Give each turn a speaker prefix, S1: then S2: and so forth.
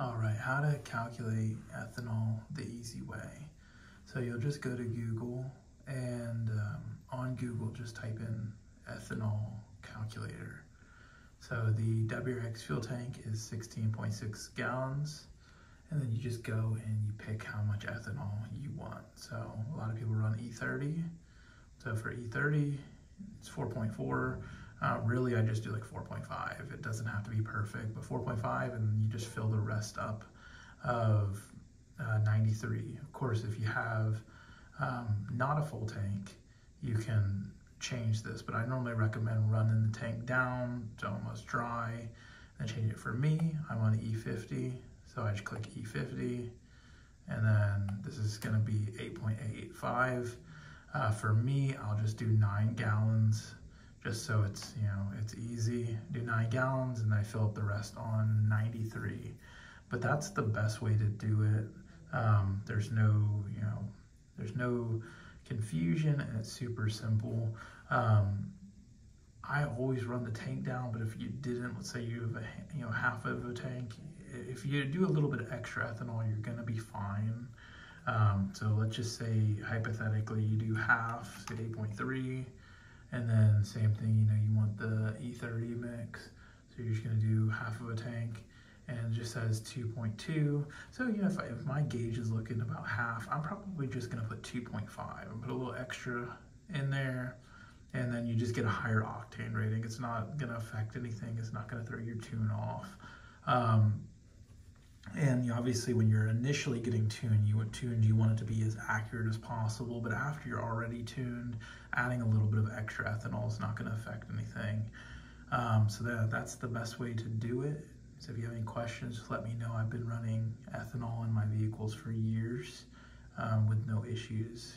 S1: All right, how to calculate ethanol the easy way. So you'll just go to Google and um, on Google just type in ethanol calculator. So the WRX fuel tank is 16.6 gallons and then you just go and you pick how much ethanol you want. So a lot of people run E30. So for E30, it's 4.4. Uh, really, I just do like 4.5. It doesn't have to be perfect, but 4.5, and you just fill the rest up of uh, 93. Of course, if you have um, not a full tank, you can change this, but I normally recommend running the tank down to almost dry and change it. For me, I'm on E50, so I just click E50, and then this is gonna be 8.885. Uh, for me, I'll just do nine gallons just so it's, you know, it's easy. Do nine gallons and I fill up the rest on 93. But that's the best way to do it. Um, there's no, you know, there's no confusion and it's super simple. Um, I always run the tank down, but if you didn't, let's say you have a, you know, half of a tank, if you do a little bit of extra ethanol, you're gonna be fine. Um, so let's just say hypothetically you do half, say 8.3, and then same thing, you know, you want the E30 mix. So you're just gonna do half of a tank and just says 2.2. So, you know, if, I, if my gauge is looking about half, I'm probably just gonna put 2.5 and put a little extra in there. And then you just get a higher octane rating. It's not gonna affect anything. It's not gonna throw your tune off. Um, and obviously when you're initially getting tuned you want tuned you want it to be as accurate as possible. But after you're already tuned adding a little bit of extra ethanol is not going to affect anything. Um, so that, that's the best way to do it. So if you have any questions just let me know. I've been running ethanol in my vehicles for years um, with no issues